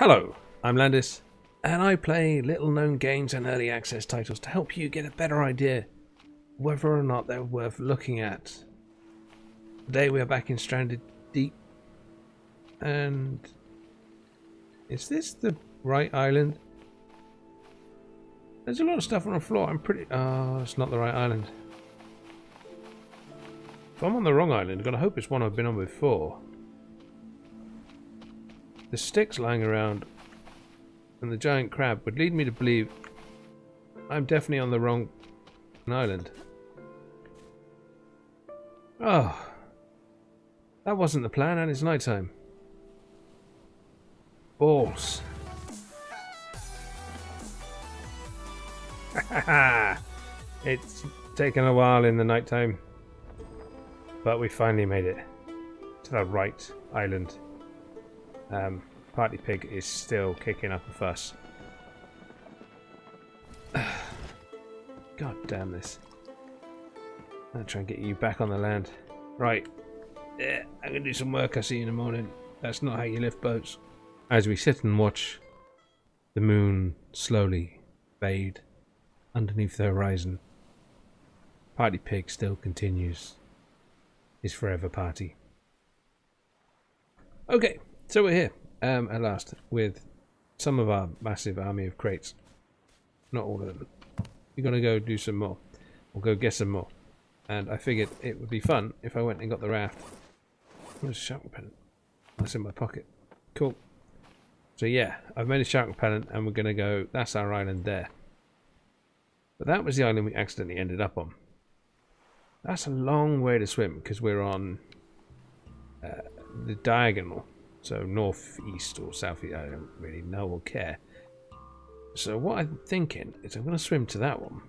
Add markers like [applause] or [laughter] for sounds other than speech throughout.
Hello, I'm Landis, and I play little known games and early access titles to help you get a better idea whether or not they're worth looking at. Today we are back in Stranded Deep, and is this the right island? There's a lot of stuff on the floor. I'm pretty. Oh, it's not the right island. If I'm on the wrong island, I'm gonna hope it's one I've been on before. The sticks lying around and the giant crab would lead me to believe I'm definitely on the wrong island. Oh, that wasn't the plan, and it's night time. Balls. [laughs] it's taken a while in the night time, but we finally made it to the right island. Um, Party Pig is still kicking up a fuss. [sighs] God damn this. I'll try and get you back on the land. Right. Yeah, I'm going to do some work. I'll see you in the morning. That's not how you lift boats. As we sit and watch the moon slowly fade underneath the horizon, Party Pig still continues his forever party. Okay, so we're here um, at last with some of our massive army of crates. Not all of them. We're going to go do some more. We'll go get some more. And I figured it would be fun if I went and got the raft. Where's a shark repellent? That's in my pocket. Cool. So yeah, I've made a shark repellent and we're going to go... That's our island there. But that was the island we accidentally ended up on. That's a long way to swim because we're on uh, the diagonal. So northeast or southeast, I don't really know or care. So what I'm thinking is I'm going to swim to that one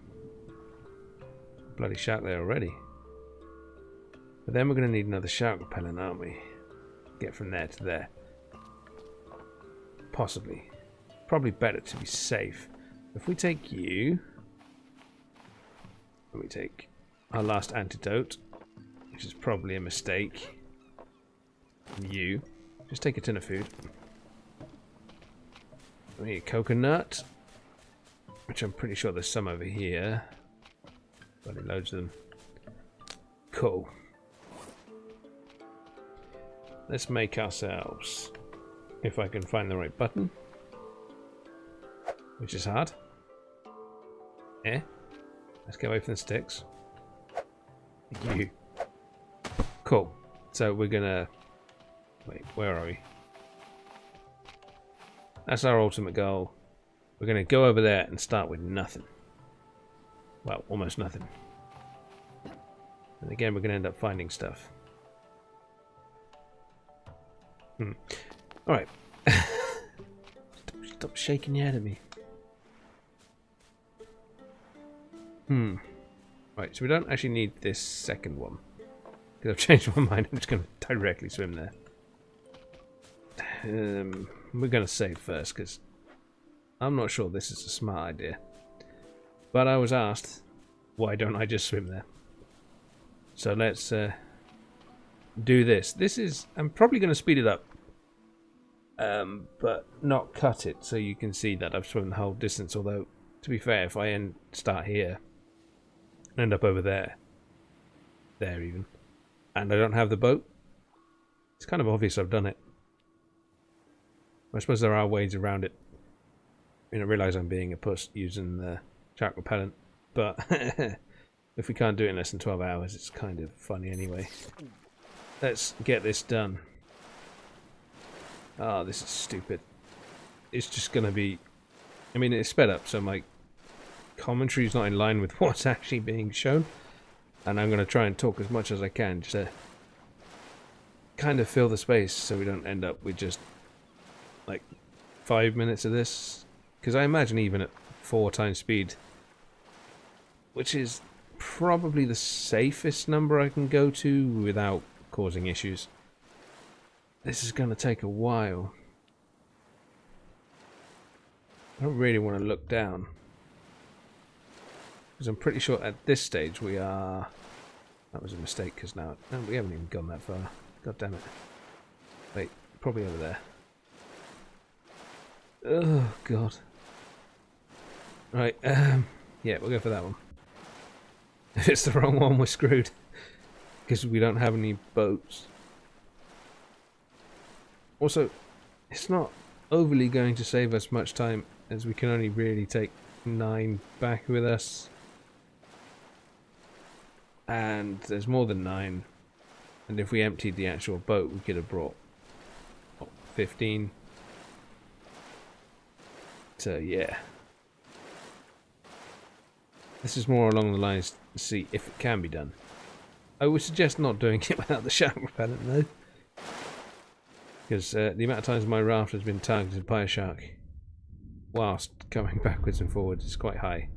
bloody shark there already. But then we're going to need another shark repellent, aren't we? Get from there to there. Possibly. Probably better to be safe. If we take you... Let me take our last antidote, which is probably a mistake. You. Just take a tin of food. We need coconut, which I'm pretty sure there's some over here. Bloody loads of them. Cool. Let's make ourselves, if I can find the right button, which is hard. Yeah. Let's get away from the sticks. You. Cool. So we're gonna... Wait, where are we? That's our ultimate goal. We're gonna go over there and start with nothing. Well, almost nothing. And again, we're going to end up finding stuff. Hmm. Alright. [laughs] stop, stop shaking your head at me. Hmm. Right, so we don't actually need this second one. Because I've [laughs] changed my mind, I'm just going to directly swim there. Um, we're going to save first, because I'm not sure this is a smart idea. But I was asked, why don't I just swim there? So let's uh, do this. This is, I'm probably going to speed it up. Um, but not cut it so you can see that I've swum the whole distance. Although, to be fair, if I end, start here, and end up over there, there even, and I don't have the boat, it's kind of obvious I've done it. I suppose there are ways around it. I mean, I realise I'm being a puss using the shark repellent, but [laughs] if we can't do it in less than 12 hours, it's kind of funny anyway. Let's get this done. Oh, this is stupid. It's just going to be... I mean, it's sped up, so my commentary is not in line with [laughs] what's actually being shown. And I'm going to try and talk as much as I can just to kind of fill the space so we don't end up with just like five minutes of this. Because I imagine even at four times speed, which is probably the safest number I can go to without causing issues. This is going to take a while. I don't really want to look down. Because I'm pretty sure at this stage we are... That was a mistake because now... No, we haven't even gone that far. God damn it. Wait, probably over there. Oh, God. Right, um, yeah, we'll go for that one. [laughs] If it's the wrong one, we're screwed. [laughs] Because we don't have any boats. Also, it's not overly going to save us much time as we can only really take nine back with us. And there's more than nine. And if we emptied the actual boat, we could have brought what, 15. So, yeah. This is more along the lines to see if it can be done. I would suggest not doing [laughs] it without the shark repellent, though. Because uh, the amount of times my raft has been targeted by a shark whilst coming [laughs] backwards and forwards is quite high.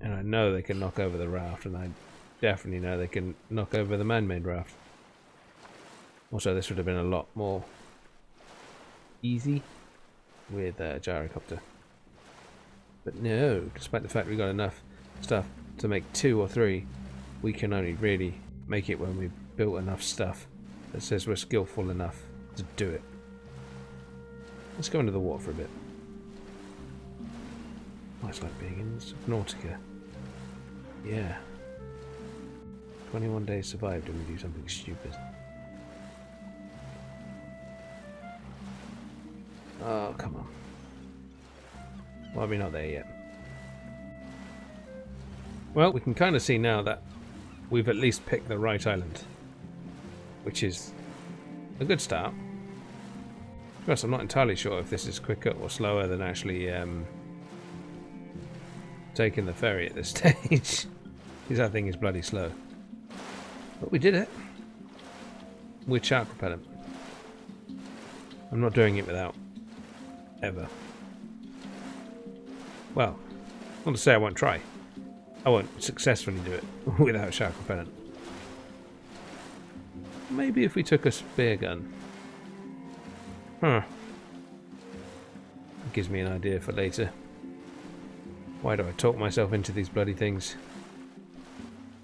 And I know they can knock over the raft, and I definitely know they can knock over the man-made raft. Also, this would have been a lot more easy with a gyrocopter. But no, despite the fact we got enough stuff to make two or three, we can only really make it when we've built enough stuff that says we're skillful enough to do it. Let's go into the water for a bit. Oh, it's like being in Subnautica. Yeah. 21 days survived and we do something stupid. Oh, come on. Why are we not there yet? Well, we can kind of see now that we've at least picked the right island. Which is a good start. Plus, I'm not entirely sure if this is quicker or slower than actually um, taking the ferry at this [laughs] stage. because that thing is bloody slow. But we did it. With shark repellent. I'm not doing it without. Ever. Well, not to say I won't try. I won't successfully do it [laughs] without shark repellent. Maybe if we took a spear gun. Huh. gives me an idea for later. Why do I talk myself into these bloody things?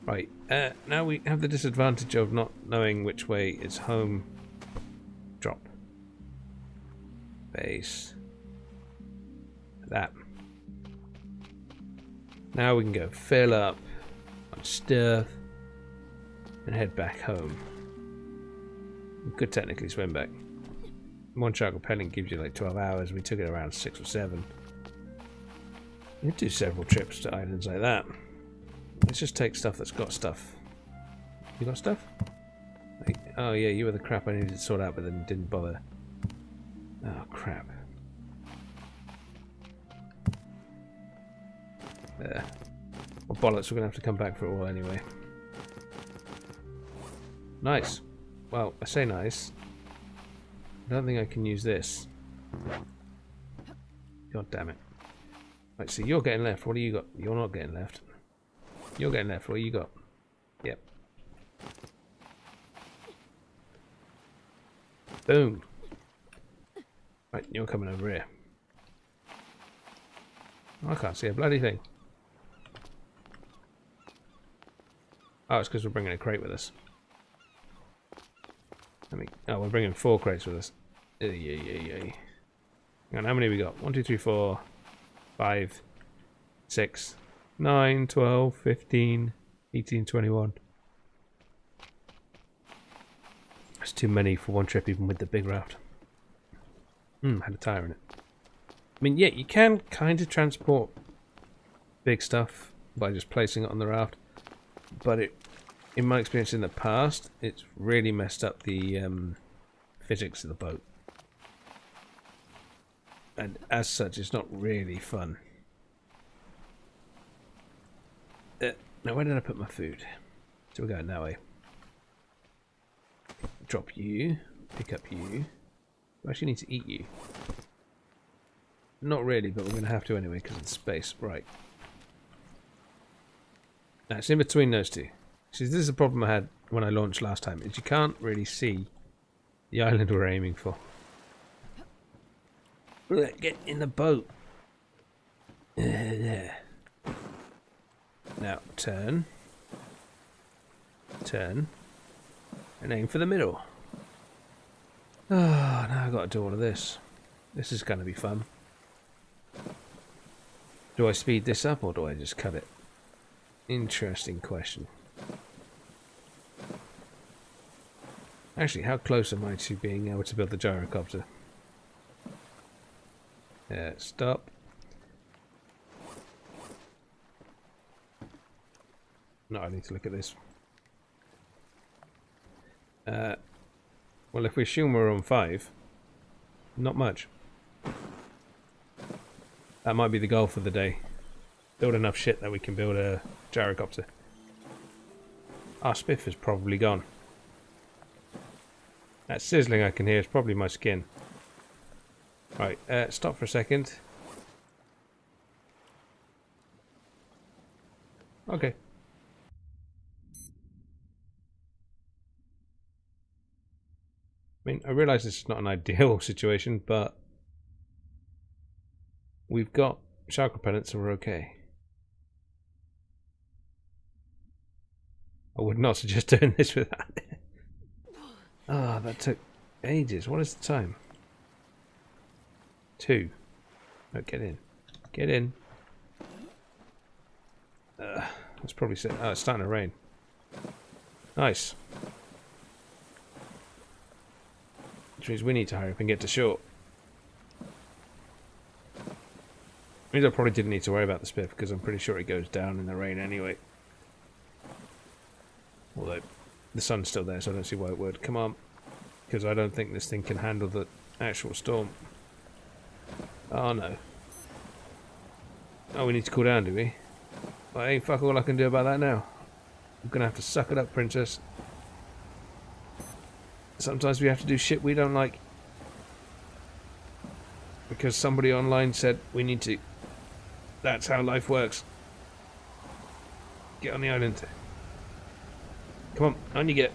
Right, uh, now we have the disadvantage of not knowing which way is home. Drop. Base. That. Now we can go fill up on stuff and head back home. We could technically swim back. One shark repellent gives you like 12 hours. We took it around 6 or 7. You do several trips to islands like that. Let's just take stuff that's got stuff. You got stuff? Oh yeah, you were the crap I needed to sort out but then didn't bother. Oh crap. There. Well bollocks, we're gonna have to come back for it all anyway. Nice. Well, I say nice. I don't think I can use this. God damn it. Right, so you're getting left. What do you got? You're not getting left. You're getting left. What do you got? Yep. Boom. Right, you're coming over here. Oh, I can't see a bloody thing. Oh, it's because we're bringing a crate with us. Let me. Oh, we're bringing four crates with us. Yeah, yeah, yeah. And how many we got? One, two, three, four, five, six, nine, twelve, fifteen, eighteen, twenty-one. That's too many for one trip, even with the big raft. Hmm, had a tire in it. I mean, yeah, you can kind of transport big stuff by just placing it on the raft, but it, in my experience in the past, it's really messed up the um, physics of the boat. And as such, it's not really fun. Uh, now, where did I put my food? So we're going that way. Drop you. Pick up you. I actually need to eat you. Not really, but we're going to have to anyway because it's space. Right. It's in between those two. See, this is a problem I had when I launched last time, is you can't really see the island we're aiming for. Get in the boat. There. Now, turn. Turn. And aim for the middle. Oh, now I've got to do all of this. This is going to be fun. Do I speed this up or do I just cut it? Interesting question. Actually, how close am I to being able to build the gyrocopter? Yeah, stop. No, I need to look at this. Uh, well, if we assume we're on five, not much. That might be the goal for the day. Build enough shit that we can build a gyrocopter. Our spiff is probably gone. That sizzling I can hear is probably my skin. Right, uh, stop for a second. Okay. I mean, I realise this is not an [laughs] ideal situation, but we've got shark repellents so we're okay. I would not suggest [laughs] doing this without it. Ah, oh, that took ages. What is the time? Two. No, get in. Get in. Uh, let's probably. Oh, it's starting to rain. Nice. Which means we need to hurry up and get to shore. Means I probably didn't need to worry about the spiff because I'm pretty sure it goes down in the rain anyway. Although the sun's still there, so I don't see why it would. Come on. Because I don't think this thing can handle the actual storm. Oh no. Oh, we need to cool down, do we? Well, ain't fuck all I can do about that now. I'm gonna have to suck it up, princess. Sometimes we have to do shit we don't like. Because somebody online said we need to. That's how life works. Get on the island. Come on, on you get.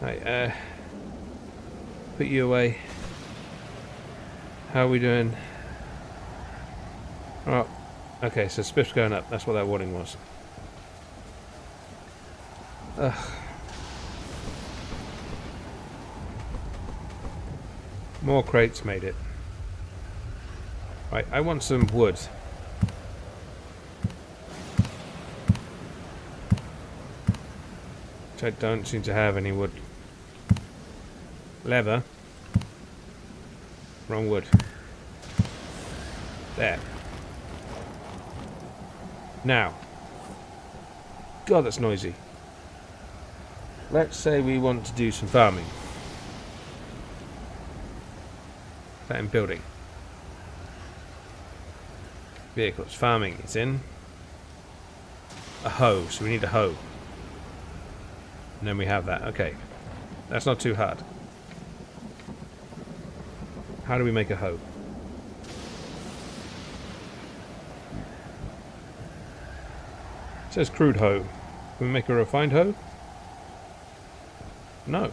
Right, uh, put you away. How are we doing? Oh, okay, so Spiff's going up. That's what that warning was. Ugh. More crates made it. Right, I want some wood. Which I don't seem to have any wood. Leather. Wrong wood. There. Now. God, that's noisy. Let's say we want to do some farming. That in building. Vehicles. Farming is in. A hoe. So we need a hoe. And then we have that. Okay. That's not too hard. How do we make a hoe? It says crude hoe. Can we make a refined hoe? No.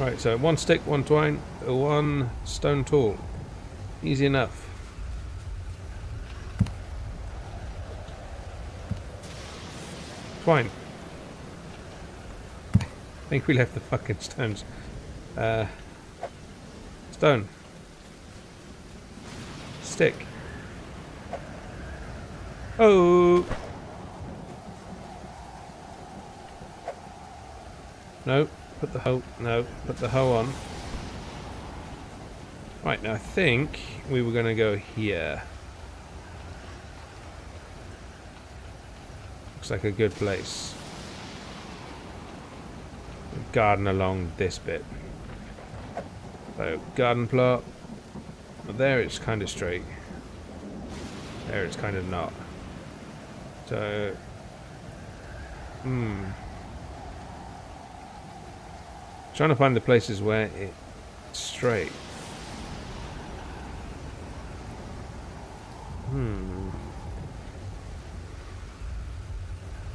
Right, so one stick, one twine, one stone tool. Easy enough. Twine. I think we left the fucking stones. Uh, stone. Stick. Oh! No, put the hoe. No, put the hoe on. Right, now I think we were going to go here. Looks like a good place. Garden along this bit. So, garden plot. There it's kind of straight. There it's kind of not. So, hmm. Trying to find the places where it's straight.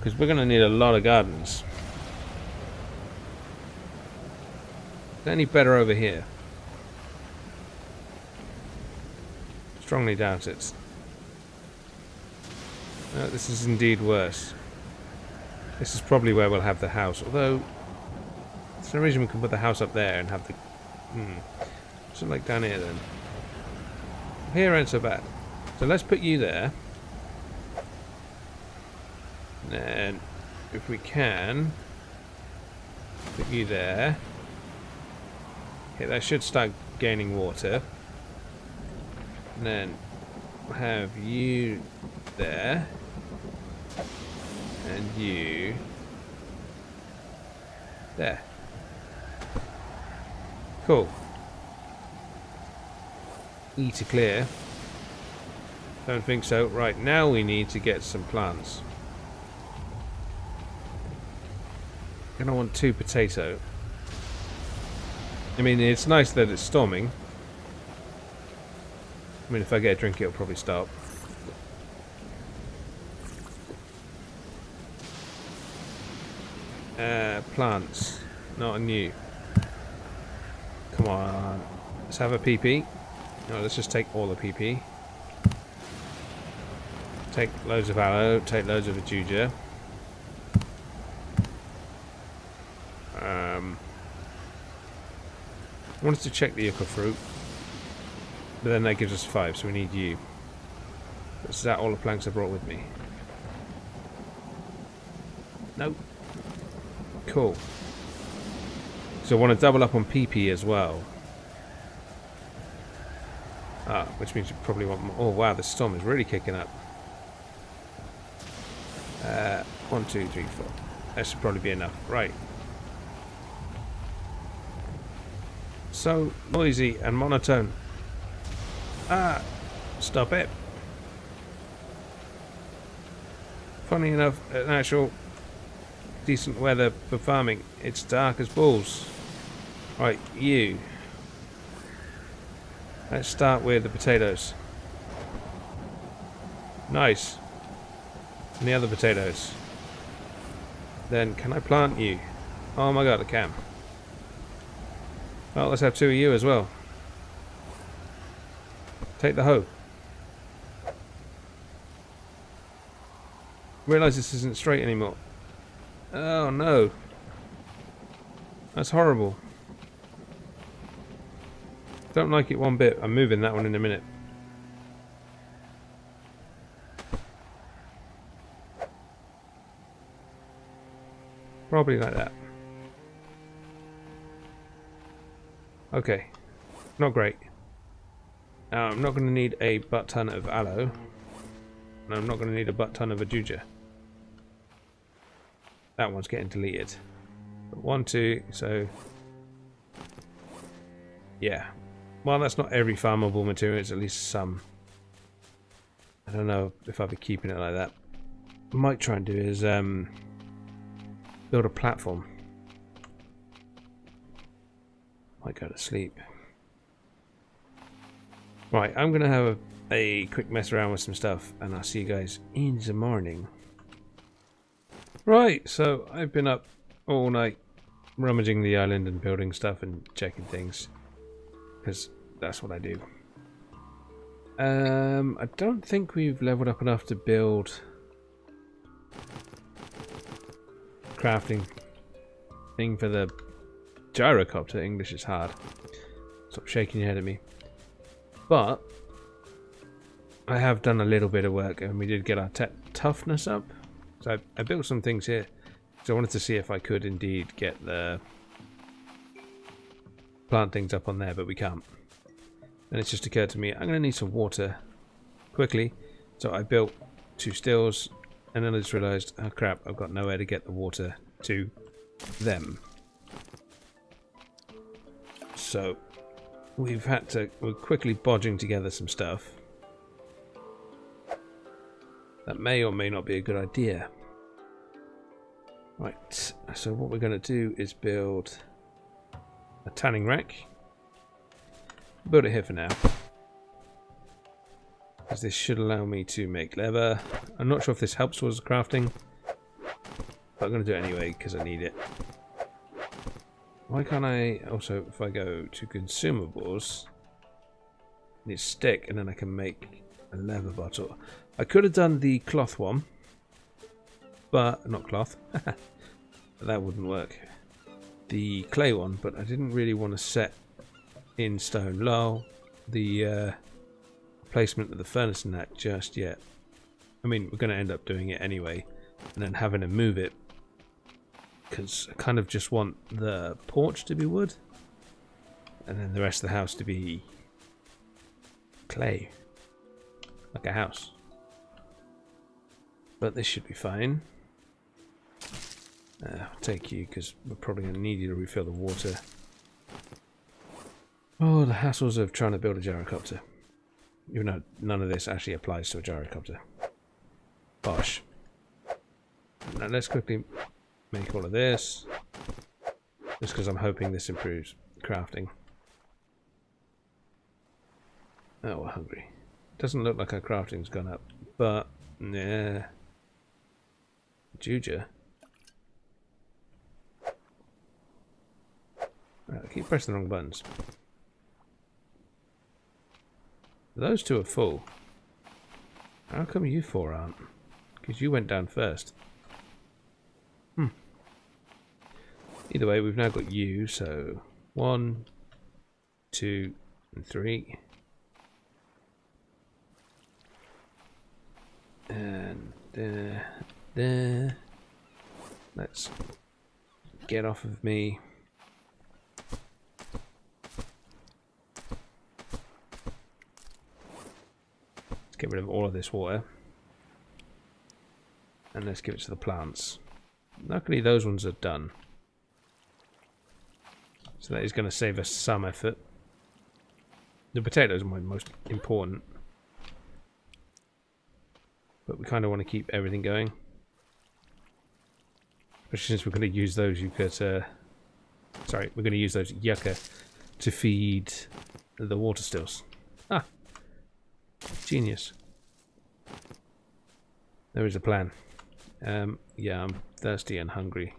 Because we're going to need a lot of gardens. Is any better over here? Strongly doubt it. No, this is indeed worse. This is probably where we'll have the house, although there's no reason we can put the house up there and have the... Hmm. Something like down here then. Here ain't so bad. So let's put you there. And if we can, put you there. Okay, that should start gaining water. And then have you there. And you there. Cool. E to clear. Don't think so. Right, now we need to get some plants. Gonna want two potato. I mean, it's nice that it's storming. I mean, if I get a drink, it'll probably stop. Uh, plants. Not a new. Come on. Let's have a PP. No, let's just take all the PP. Take loads of aloe, take loads of ajuja. I wanted to check the yucca fruit, but then that gives us five, so we need you. Is that all the planks I brought with me? Nope. Cool. So I want to double up on PP as well. Ah, which means you probably want more. Oh wow, the storm is really kicking up. Uh, one, two, three, four. That should probably be enough. Right. So noisy and monotone. Ah, stop it. Funny enough, an actual decent weather for farming. It's dark as balls. Right, you. Let's start with the potatoes. Nice. And the other potatoes. Then, can I plant you? Oh my god, I can. Well, let's have two of you as well. Take the hoe. Realise this isn't straight anymore. Oh no. That's horrible. Don't like it one bit. I'm moving that one in a minute. Probably like that. Okay. Not great. Now, I'm not going to need a butt ton of aloe. And I'm not going to need a butt ton of ajuja. That one's getting deleted. But one, two, so... Yeah. Well, that's not every farmable material, it's at least some. I don't know if I'll be keeping it like that. What I might try and do is um, build a platform. Might go to sleep. Right, I'm going to have a, a quick mess around with some stuff, and I'll see you guys in the morning. Right, so I've been up all night rummaging the island and building stuff and checking things. Because that's what I do. Um, I don't think we've leveled up enough to build crafting thing for the gyrocopter. English is hard. Stop shaking your head at me. But I have done a little bit of work and we did get our toughness up. So I, I built some things here. So I wanted to see if I could indeed get the plant things up on there, but we can't. And it's just occurred to me, I'm going to need some water quickly. So I built two stills, and then I just realised, oh crap, I've got nowhere to get the water to them. So we've had to, we're quickly bodging together some stuff. That may or may not be a good idea. Right, so what we're going to do is build a tanning rack. Build it here for now. As this should allow me to make leather. I'm not sure if this helps towards crafting. But I'm going to do it anyway because I need it. Why can't I also, if I go to consumables, need stick and then I can make a leather bottle. I could have done the cloth one. but not cloth. [laughs] that wouldn't work. The clay one, but I didn't really want to set in stone low the uh, placement of the furnace in that just yet. I mean, we're going to end up doing it anyway, and then having to move it because I kind of just want the porch to be wood, and then the rest of the house to be clay, like a house. But this should be fine. Uh, I'll take you because we're probably going to need you to refill the water. Oh, the hassles of trying to build a gyrocopter. Even though none of this actually applies to a gyrocopter. Bosh. Now let's quickly make all of this. Just because I'm hoping this improves crafting. Oh, we're hungry. Doesn't look like our crafting's gone up, but yeah. Juja. Right, I keep pressing the wrong buttons. Those two are full. How come you four aren't? Because you went down first. Hmm. Either way, we've now got you, so one, two, and three. And there, there. Let's get off of me. Let's get rid of all of this water. And let's give it to the plants. Luckily those ones are done. So that is going to save us some effort. The potatoes are my most important. But we kind of want to keep everything going. Especially since we're going to use those yucca Sorry, we're going to use those yucca to feed the water stills. Ah! Genius. There is a plan. Um, yeah, I'm thirsty and hungry.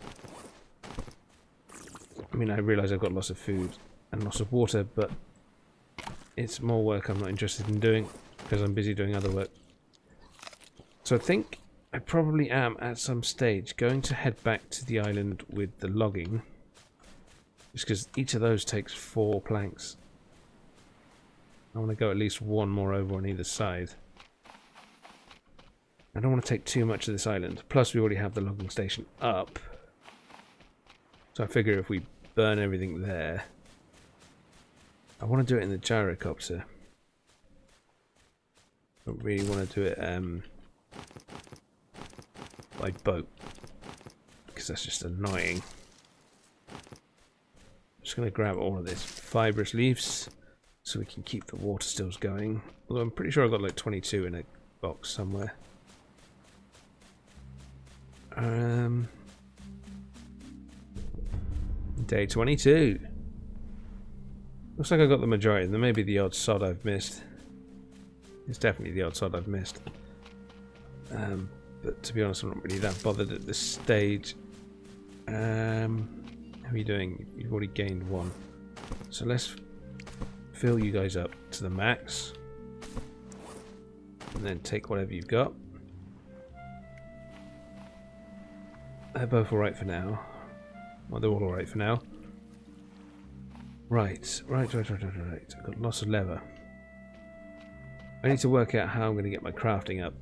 I mean, I realise I've got lots of food and lots of water, but it's more work I'm not interested in doing because I'm busy doing other work. So I think I probably am at some stage going to head back to the island with the logging. Just because each of those takes four planks. I want to go at least one more over on either side. I don't want to take too much of this island. Plus we already have the logging station up. So I figure if we burn everything there... I want to do it in the gyrocopter. I really want to do it um, by boat because that's just annoying. I'm just going to grab all of this fibrous leaves so we can keep the water stills going. Although I'm pretty sure I've got like 22 in a box somewhere. Um, day 22. Looks like I got the majority. There may be the odd sod I've missed. It's definitely the odd sod I've missed. Um, but to be honest, I'm not really that bothered at this stage. Um, how are you doing? You've already gained one. So let's fill you guys up to the max. And then take whatever you've got. They're both alright for now. Well, they're all alright for now. Right, right, right, right, right, right. I've got lots of leather. I need to work out how I'm going to get my crafting up.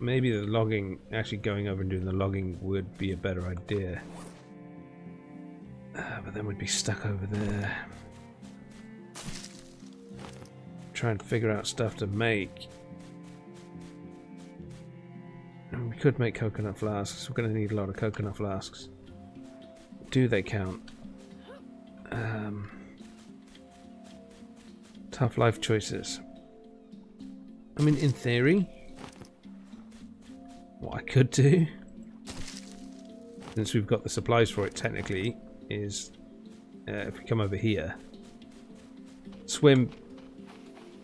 Maybe the logging, actually going over and doing the logging would be a better idea. Uh, but then we'd be stuck over there. Trying to figure out stuff to make. We could make coconut flasks. We're going to need a lot of coconut flasks. Do they count? Um, tough life choices. I mean, in theory, what I could do, since we've got the supplies for it technically, is uh, if we come over here, swim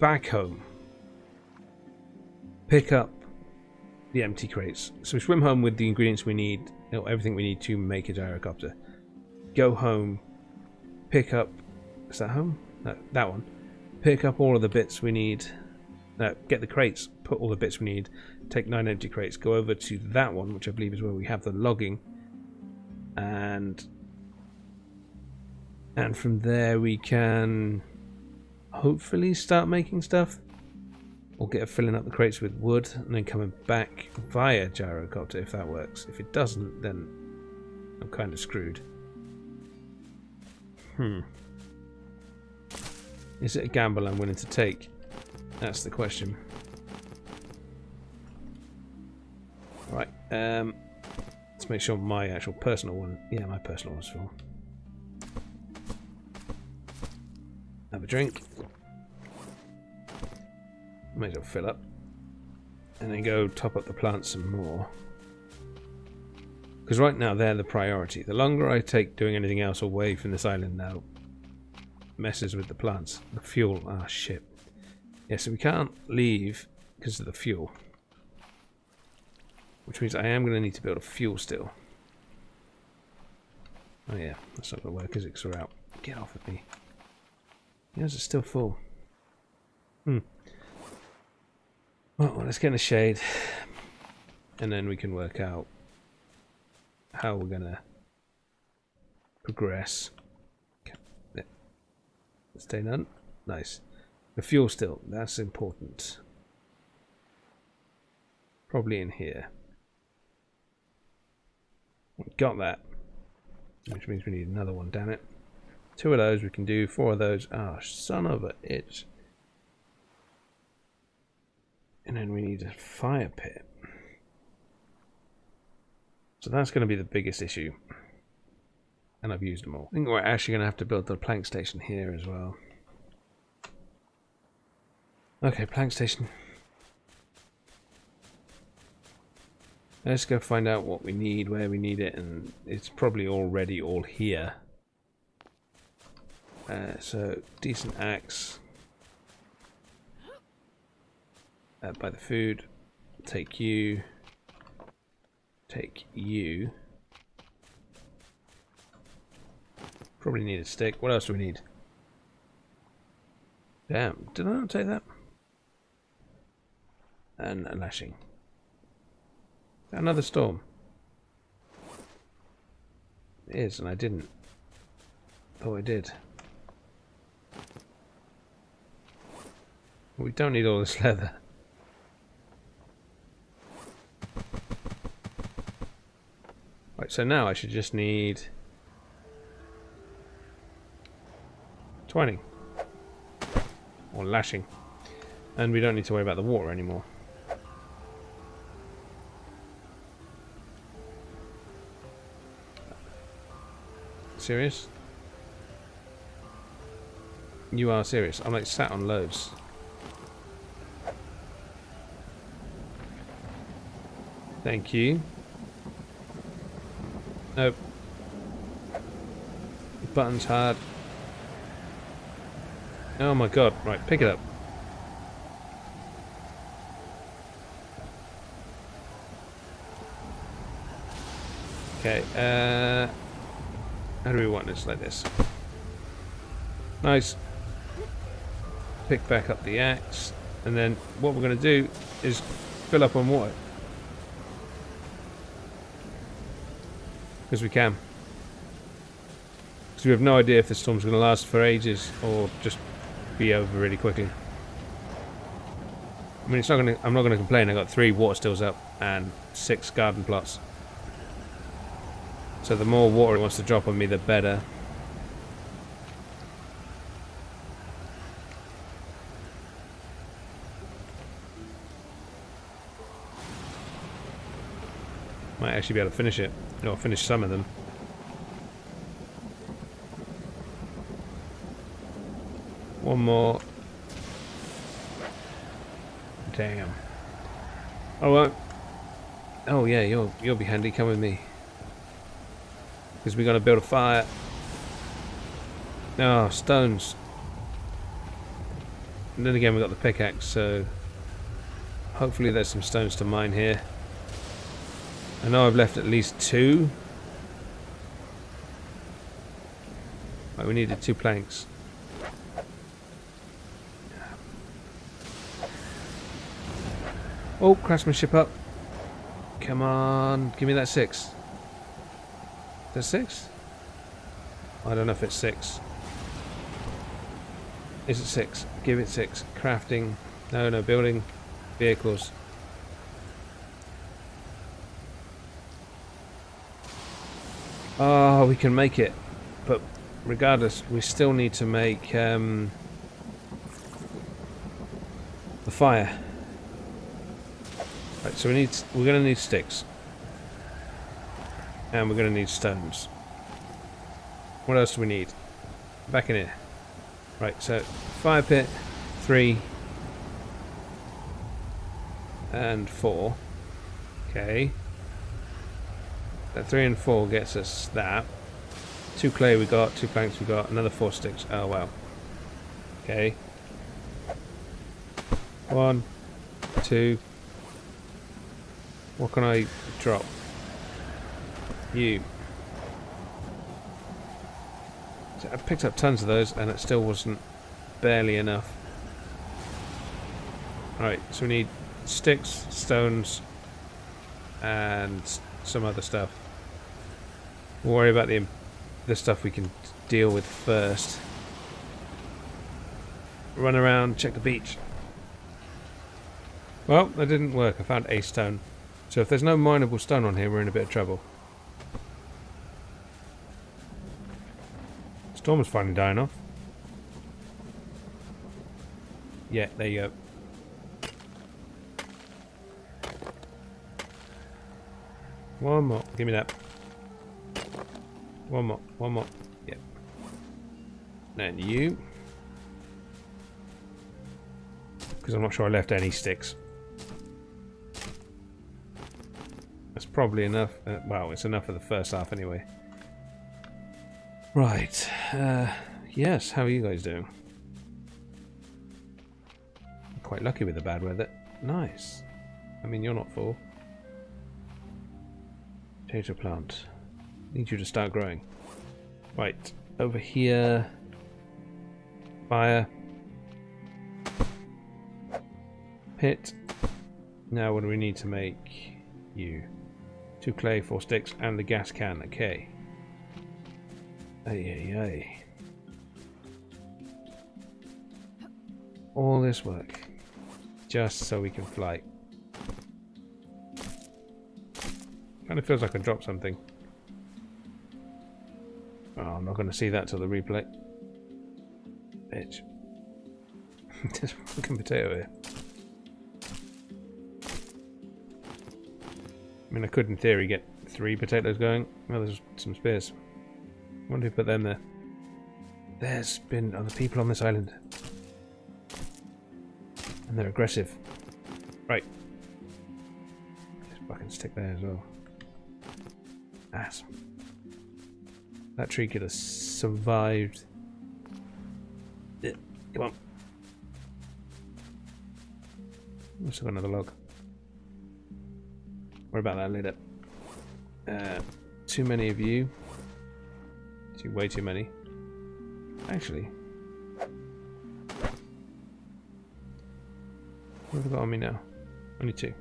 back home, pick up the empty crates. So we swim home with the ingredients we need, you know, everything we need to make a gyrocopter. Go home, pick up, is that home? No, that one. Pick up all of the bits we need, no, get the crates, put all the bits we need, take nine empty crates, go over to that one, which I believe is where we have the logging, and and from there we can hopefully start making stuff or get filling up the crates with wood and then coming back via gyrocopter if that works. If it doesn't, then I'm kind of screwed. Hmm. Is it a gamble I'm willing to take? That's the question. Right, um, let's make sure my actual personal one, yeah, my personal one's full. Have a drink. Might as well fill up. And then go top up the plants some more. Because right now they're the priority. The longer I take doing anything else away from this island now, messes with the plants. The fuel, ah shit. Yeah, so we can't leave because of the fuel. Which means I am going to need to build a fuel still. Oh yeah, that's not going to work? Because we're out. Get off of me. Yours is still full. Hmm. Well, let's get in the shade. And then we can work out how we're going to progress. Stay none. Nice. The fuel still. That's important. Probably in here. Got that. Which means we need another one, damn it. Two of those we can do. Four of those. Ah, oh, son of a itch. And then we need a fire pit. So that's going to be the biggest issue. And I've used them all. I think we're actually going to have to build the plank station here as well. Okay, plank station. Let's go find out what we need, where we need it, and it's probably already all here. Uh, so, decent axe. Uh, the food. Take you. Take you. Probably need a stick. What else do we need? Damn, did I not take that? And a lashing. Another storm. It is, and I didn't. Thought I did. We don't need all this [laughs] leather. Right, so now I should just need twining or lashing and we don't need to worry about the water anymore. Serious? You are serious. I'm like sat on loads. Thank you. Nope. The button's hard. Oh my god. Right, pick it up. Okay, uh... How do we want this? Like this. Nice. Pick back up the axe. And then what we're going to do is fill up on water. Because we can. Because we have no idea if this storm's going to last for ages or just be over really quickly. I mean, it's not going to. I'm not going to complain. I got three water stills up and six garden plots. So the more water it wants to drop on me, the better. Might actually be able to finish it. Or finish some of them. One more. Damn. Oh. Oh yeah, you'll you'll be handy. Come with me. Because we're going to build a fire. Oh, stones. And then again, we've got the pickaxe, so hopefully there's some stones to mine here. I know I've left at least two. Right, we needed two planks. Oh, craftsmanship up. Come on, give me that six. Is that six? I don't know if it's six. Is it six? Give it six. Crafting. No, no, building vehicles. Oh, we can make it. But regardless, we still need to make um, the fire. Right, so we need we're gonna need sticks. And we're gonna need stones. What else do we need? Back in here. Right, so fire pit, three, and four. Okay. That three and four gets us that. Two clay we got, two planks we got, another four sticks. Oh well. Okay. One, two. What can I drop? You. So I picked up tons of those and it still wasn't barely enough. Alright, so we need sticks, stones, and some other stuff. We'll worry about the the stuff we can deal with first. Run around, check the beach. Well, that didn't work. I found a stone. So if there's no mineable stone on here, we're in a bit of trouble. Storm is finally dying off. Yeah, there you go. One more. Give me that. One more. One more. Yep. And you. Because I'm not sure I left any sticks. That's probably enough. Uh, well, it's enough for the first half anyway. Right. Uh, yes, how are you guys doing? Quite lucky with the bad weather. Nice. I mean, you're not full. Potato plant. Need you to start growing. Right, over here. Fire. Pit. Now what do we need to make you? Two clay, four sticks, and the gas can. Okay. Ay, ay, ay. All this work. Just so we can fly. Kind of feels like I dropped something. Oh, I'm not going to see that till the replay. Bitch. [laughs] There's a fucking potato here. I mean, I could, in theory, get three potatoes going. Well, there's some spears. I wonder who put them there. There's been other people on this island. And they're aggressive. Right. Just fucking stick there as well. Ass. That tree could have survived. Come on. I've another log. What about that later? Uh, too many of you. Too, way too many. Actually. What have I got on me now? Only two.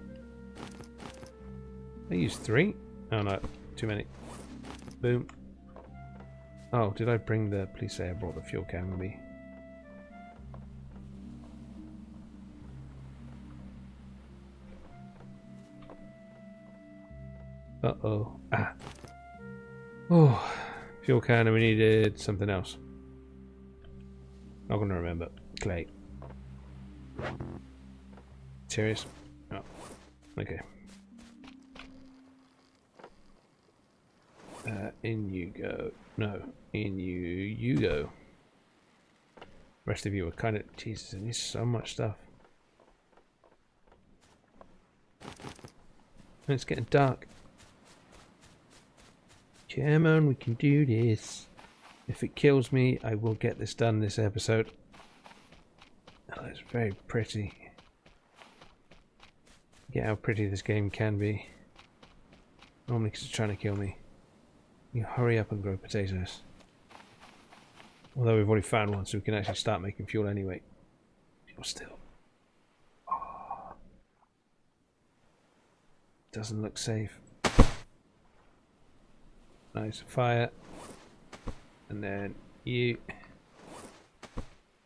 I used three? Oh no, too many. Boom. Oh, did I bring the... Please say I brought the fuel can with me. Uh-oh. Ah. Oh. Fuel can and we needed something else. Not going to remember. Clay. Serious? Oh. Okay. Uh, in you go. No, in you you go. Rest of you are kind of Jesus. It needs so much stuff. It's getting dark. On, we can do this. If it kills me, I will get this done this episode. Oh, it's very pretty. Get how pretty this game can be. Normally because it's trying to kill me. You hurry up and grow potatoes. Although we've already found one, so we can actually start making fuel anyway. Still. Oh. doesn't look safe. Nice fire. And then you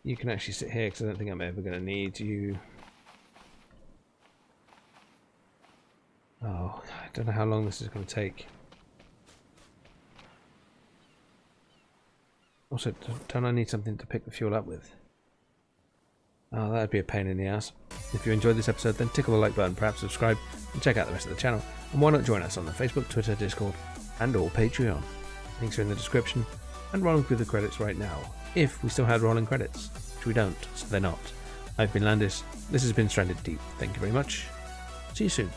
you can actually sit here because I don't think I'm ever going to need you. Oh, I don't know how long this is going to take. Also, don't I need something to pick the fuel up with? Oh, that'd be a pain in the ass. If you enjoyed this episode, then tickle the like button, perhaps subscribe, and check out the rest of the channel. And why not join us on the Facebook, Twitter, Discord, and or Patreon. Links are in the description, and rolling through the credits right now, if we still had rolling credits, which we don't, so they're not. I've been Landis, this has been Stranded Deep, thank you very much, see you soon.